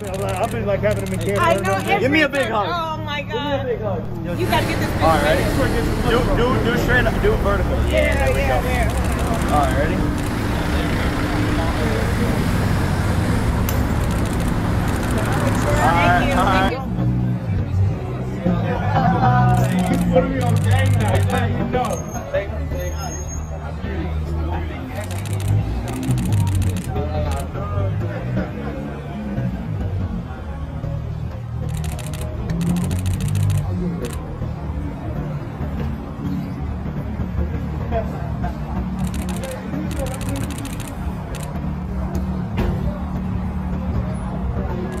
I've been like having a mechanic. I know. Give me a big hug. Oh my Give me a god. big hug. You gotta get this. All right, ready? picture. Do, do, do straight up, do it vertical. Yeah, yeah, yeah.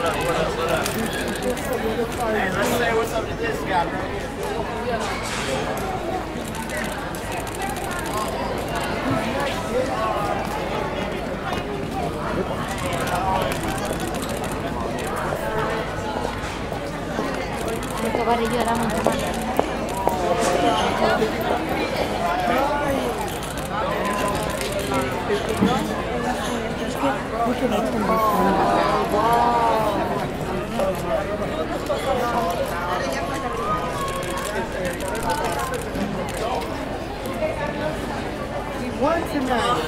that was good. That was good. Hey, let's say what's up to this guy right here. Me tocaré yo la We won tonight.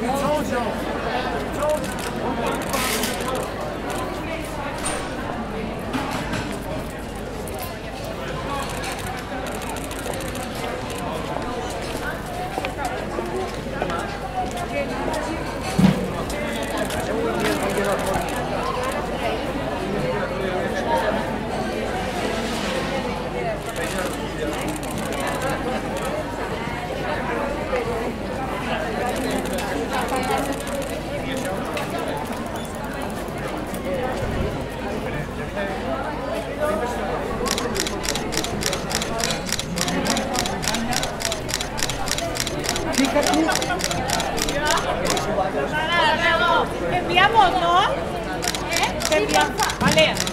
We told you. We told you. Valendo!